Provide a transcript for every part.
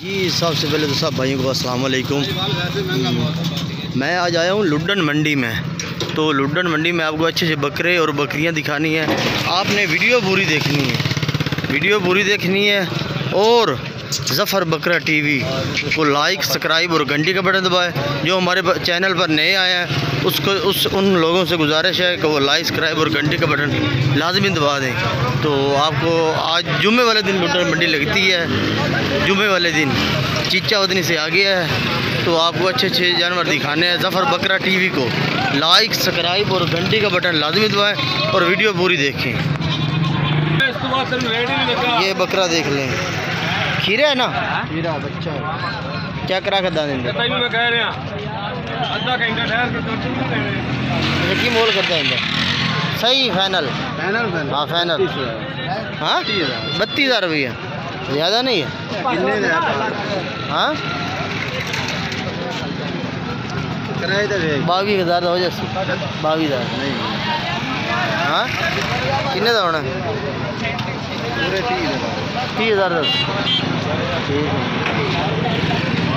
जी, सबसे पहले तो सब भाइयों को अस्सलाम वालेकुम। मैं आज आया हूँ लुड्डन मंडी में। तो लुड्डन मंडी में आपको अच्छे से बकरे और बकरियाँ दिखानी है। आपने वीडियो पूरी देखनी है। वीडियो पूरी देखनी है और ज़फ़र बकरा टीवी को लाइक, सब्सक्राइब और घंटी का बटन दबाए, जो हमारे चैनल पर नए आए हैं। उसको उस उन लोगों से गुजारिश है कि वो लाइक सब्सक्राइब और घंटे का बटन लाजमी दबा दें। तो आपको आज जुमे वाले दिन मटर मंडी लगती है। जुमे वाले दिन चीचा उदनी से आ गया है। तो आपको अच्छे अच्छे जानवर दिखाने हैं। जफ़र बकरा टीवी को लाइक सब्सक्राइब और घंटी का बटन लाजमी दबाएँ और वीडियो पूरी देखें। ये बकरा देख लें। खीरा है ना? खीरा बच्चा क्या करा कर दादी ਅੱਧਾ ਘੰਟਾ ਠਹਿਰ ਕੇ ਦੁੱਧ ਨਹੀਂ ਲੈਣੇ की मोल करता है इनका? सही फाइनल ਫਾਈਨਲ हाँ फाइनल हाँ बत्तीस हज़ार रुपया ज़्यादा नहीं है हाँ ਕਿਰਾਏ ਦਾ ਵੇਖ बावीस हज़ार हो जाए बावीस हज़ार ਨਹੀਂ हाँ किन्ने का होना ਪੂਰੇ 30 ਦਾ तीस हज़ार दस ठीक है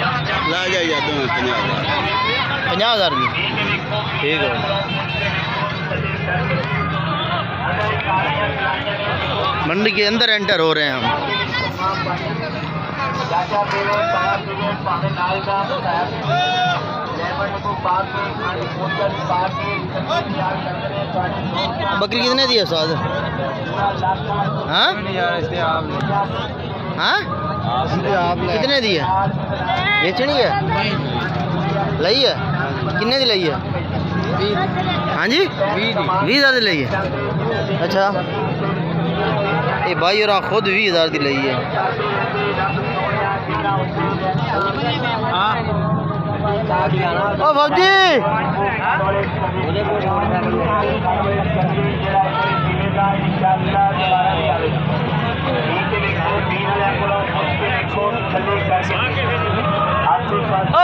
ला जाइए हज़ार हज़ार ठीक है। मंडी के अंदर एंटर हो रहे हैं हम। बकरी कितने दी है साथ हाँ? हाँ? कितने दी है? बेचनी है? लई है? किन्ने दी लई है? हाँ जी? भी हज़ार की लई है। अच्छा। ये भाई और खुद भी हज़ार की लई है। ओ बाबजी ओ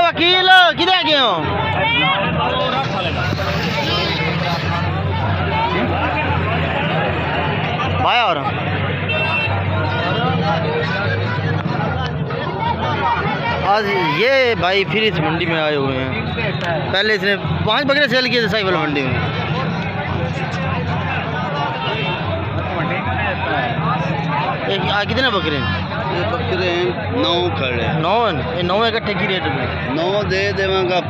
वकील, किधर गए हो? भाई और? आज ये भाई फिर इस मंडी में आए हुए हैं। पहले इसने पाँच बकरे सेल किए थे साइबल मंडी में। एक आ, कितने बकरे हैं? ये बकरे हैं नौ खड़े नौ ये नौ इकट्ठे की रेट में नौ दे देवांगा।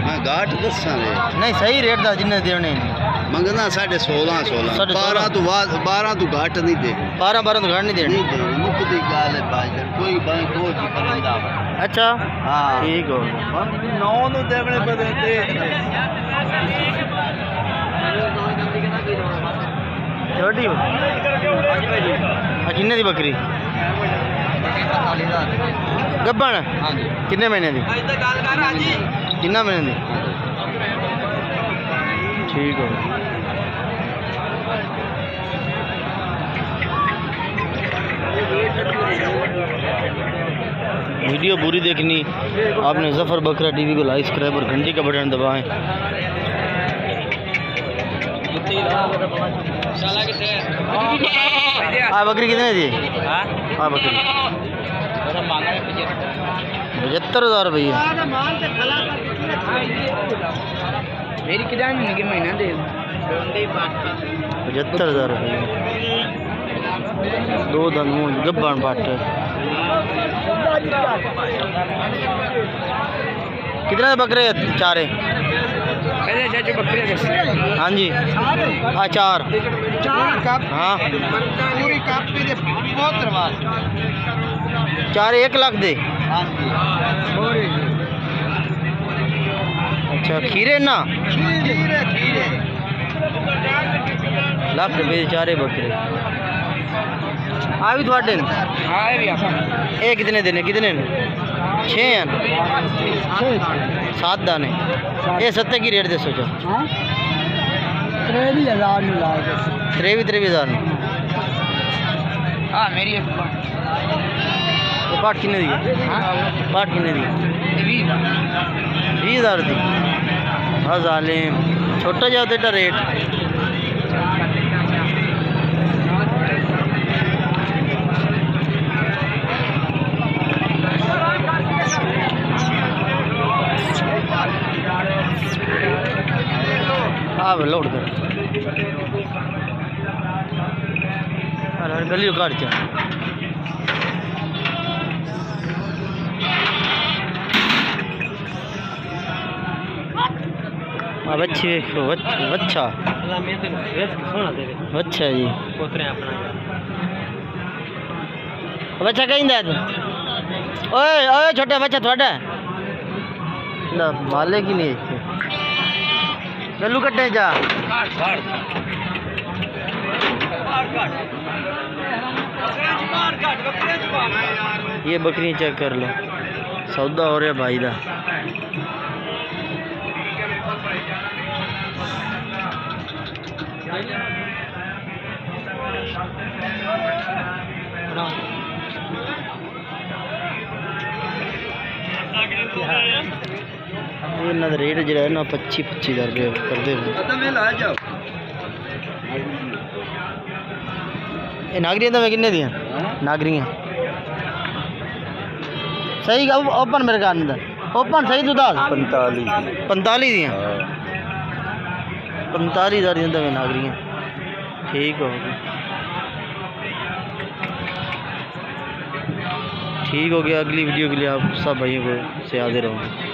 मैं घाट दसा रेट नहीं सही रेट था जिन्हें देने मंगना साढ़े सोलह सोलह बारह तो बारह तो घाट नहीं दे। बारह बारह तो घाट नहीं देने। मुख दी गाल है भाई कोई भाई को जी करेगा अच्छा। हाँ। ठीक हो। नौ नु देवने पे दे छोटी हो किन्ने दी बकरी? गब्बन? किन्ने महीने दी? किन्ना महीने दी? ठीक हो। वीडियो पूरी देखनी। आपने जफ़र बकरा टीवी को लाइक सब्सक्राइब और घंटी का बटन दबाएँ। आ बकरी कितने दी हाँ? बकरी। पचहत्तर। हज़ार रुपये मेरी किराए में महीना दे पचहत्तर हज़ार रुपये दो दन मूल गब्बन पाट कितने बकरे चारे? हाँ जी हाँ चार हाँ चार एक लाख दे अच्छा खीरे ना लाख रुपये चारे बकरे आ भी थोड़े एक दिन देने कितने ने छः हैं? सात दाने। ये सत्ते की रेट दे सोचो। हाँ? त्रेवी हज़ार त्रेवी त्रेवी हज़ार ने हाँ मेरी पाठ किन्ने दी हाँ? पाठ किन्ने दी बीस हज़ार। दी। हाँ जालिम छोटा जाओ रेट। लोड कर अरे गली काट चा अब अच्छी अच्छा अच्छा जी बच्चा कहीं दे ओए ओए छोटे बच्चा थोड़ा ना माले की नहीं गल्लू कट्टे जा। ये बकरी चेक कर लो। सौदा हो रहा भाई दा। ਇਹਨਾਂ ਦਾ ਰੇਟ ਜਿਹੜਾ ਹੈ ਨਾ 25 25 ਹਜ਼ਾਰ ਰੁਪਏ ਕਰਦੇ ਨੇ ਇਹ ਨਾਗਰੀਆਂ ਦਾ ਕਿੰਨੇ ਦੀਆਂ ਨਾਗਰੀਆਂ ਸਹੀ ਗਾ ਓਪਨ ਮੇਰੇ ਕੰਨ ਦਾ ਓਪਨ ਸਹੀ ਤੂੰ ਦੱਸ 45 45 ਦੀਆਂ 45 ਹਜ਼ਾਰ ਦੀਆਂ ਤਾਂ ਨਾਗਰੀਆਂ ठीक हो गया ठीक हो गया अगली वीडियो के लिए आप सब भाइयों को से हाजिर होंगे